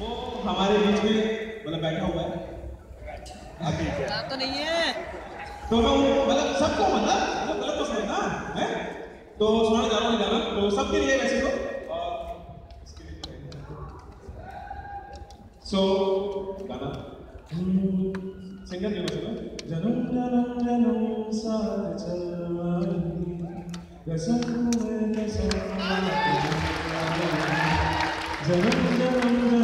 वो हमारे बीच में मतलब बैठा हुआ है। अभी। आप तो नहीं है। तो मैं उन- मतलब सबको मतलब मतलब गलत तो समझना है? तो सुनाने जा रहा हूँ गाना। तो सबके लिए वैसे तो। लिए तो सो गाना। सिंगर नहीं हो सकता जनम जनम जनम साथ चलवाई कसम में कसम जनम जनम